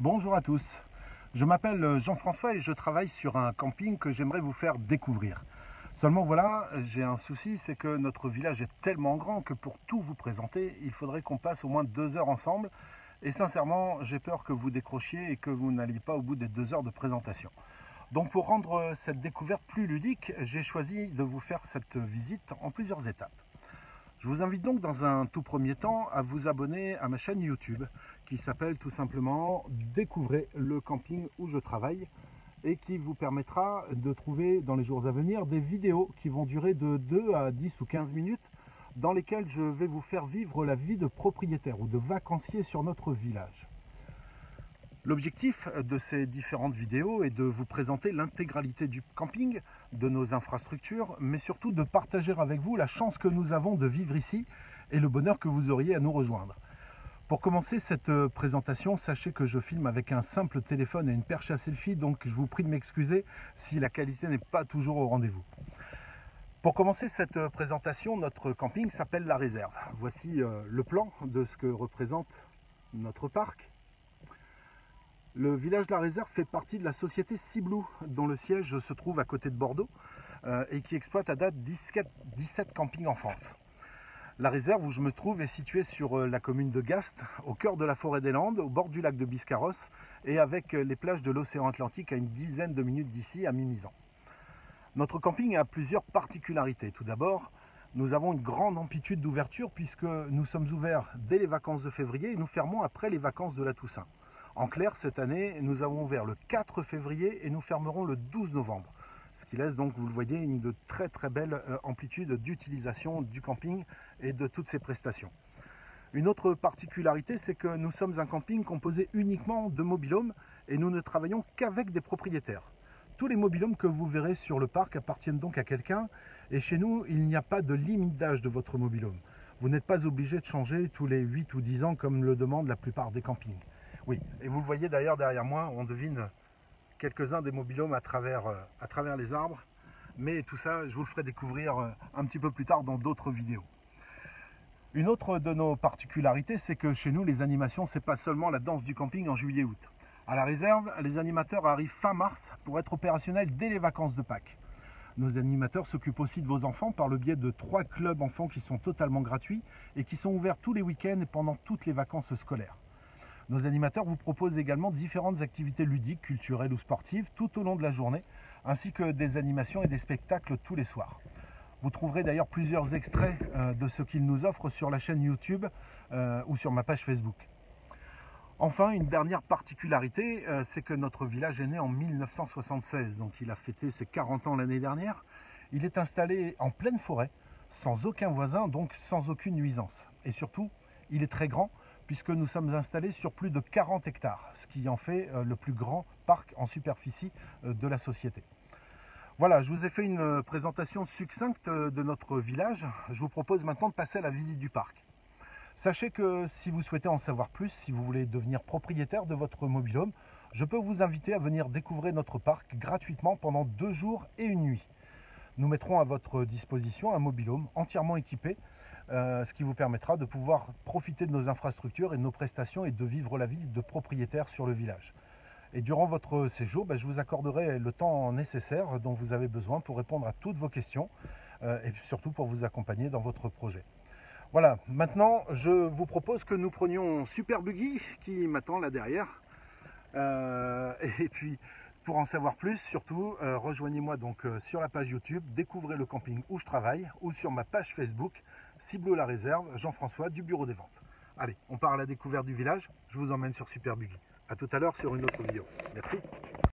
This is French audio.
Bonjour à tous, je m'appelle Jean-François et je travaille sur un camping que j'aimerais vous faire découvrir. Seulement voilà, j'ai un souci, c'est que notre village est tellement grand que pour tout vous présenter, il faudrait qu'on passe au moins deux heures ensemble. Et sincèrement, j'ai peur que vous décrochiez et que vous n'alliez pas au bout des deux heures de présentation. Donc pour rendre cette découverte plus ludique, j'ai choisi de vous faire cette visite en plusieurs étapes. Je vous invite donc dans un tout premier temps à vous abonner à ma chaîne YouTube qui s'appelle tout simplement Découvrez le camping où je travaille et qui vous permettra de trouver dans les jours à venir des vidéos qui vont durer de 2 à 10 ou 15 minutes dans lesquelles je vais vous faire vivre la vie de propriétaire ou de vacancier sur notre village. L'objectif de ces différentes vidéos est de vous présenter l'intégralité du camping, de nos infrastructures, mais surtout de partager avec vous la chance que nous avons de vivre ici et le bonheur que vous auriez à nous rejoindre. Pour commencer cette présentation, sachez que je filme avec un simple téléphone et une perche à selfie, donc je vous prie de m'excuser si la qualité n'est pas toujours au rendez-vous. Pour commencer cette présentation, notre camping s'appelle La Réserve. Voici euh, le plan de ce que représente notre parc. Le village de la Réserve fait partie de la société Ciblou, dont le siège se trouve à côté de Bordeaux euh, et qui exploite à date 17, 17, campings en France. La réserve où je me trouve est située sur euh, la commune de Gast, au cœur de la forêt des Landes, au bord du lac de Biscarrosse et avec euh, les plages de l'océan Atlantique à une dizaine de minutes d'ici, à Mimizan. Notre camping a plusieurs particularités. Tout d'abord, nous avons une grande amplitude d'ouverture puisque nous sommes ouverts dès les vacances de février et nous fermons après les vacances de la Toussaint. En clair, cette année, nous avons ouvert le 4 février et nous fermerons le 12 novembre. Ce qui laisse donc, vous le voyez, une de très très belle euh, amplitude d'utilisation du camping et de toutes ses prestations. Une autre particularité, c'est que nous sommes un camping composé uniquement de mobilhomes et nous ne travaillons qu'avec des propriétaires. Tous les mobilhomes que vous verrez sur le parc appartiennent donc à quelqu'un et chez nous, il n'y a pas de limite d'âge de votre mobilhome. Vous n'êtes pas obligé de changer tous les 8 ou 10 ans comme le demandent la plupart des campings. Oui, et vous le voyez d'ailleurs derrière moi, on devine quelques-uns des mobilhomes à travers, euh, à travers les arbres. Mais tout ça, je vous le ferai découvrir euh, un petit peu plus tard dans d'autres vidéos. Une autre de nos particularités, c'est que chez nous, les animations, c'est pas seulement la danse du camping en juillet-août. À la réserve, les animateurs arrivent fin mars pour être opérationnels dès les vacances de Pâques. Nos animateurs s'occupent aussi de vos enfants par le biais de trois clubs enfants qui sont totalement gratuits et qui sont ouverts tous les week-ends pendant toutes les vacances scolaires. Nos animateurs vous proposent également différentes activités ludiques, culturelles ou sportives tout au long de la journée, ainsi que des animations et des spectacles tous les soirs. Vous trouverez d'ailleurs plusieurs extraits euh, de ce qu'ils nous offrent sur la chaîne YouTube euh, ou sur ma page Facebook. Enfin, une dernière particularité, euh, c'est que notre village est né en 1976, donc il a fêté ses 40 ans l'année dernière. Il est installé en pleine forêt, sans aucun voisin, donc sans aucune nuisance. Et surtout, il est très grand, puisque nous sommes installés sur plus de 40 hectares, ce qui en fait euh, le plus grand parc en superficie euh, de la société. Voilà, je vous ai fait une euh, présentation succincte de notre village. Je vous propose maintenant de passer à la visite du parc. Sachez que si vous souhaitez en savoir plus, si vous voulez devenir propriétaire de votre mobilhome, je peux vous inviter à venir découvrir notre parc gratuitement pendant deux jours et une nuit. Nous mettrons à votre disposition un mobilhome entièrement équipé euh, ce qui vous permettra de pouvoir profiter de nos infrastructures et de nos prestations et de vivre la vie de propriétaire sur le village. Et durant votre séjour, ben, je vous accorderai le temps nécessaire dont vous avez besoin pour répondre à toutes vos questions euh, et surtout pour vous accompagner dans votre projet. Voilà, maintenant je vous propose que nous prenions Super Buggy qui m'attend là derrière. Euh, et puis pour en savoir plus, surtout, rejoignez-moi donc sur la page YouTube, découvrez le camping où je travaille, ou sur ma page Facebook, Ciblot la réserve, Jean-François du bureau des ventes. Allez, on part à la découverte du village, je vous emmène sur Super Buggy. A tout à l'heure sur une autre vidéo. Merci.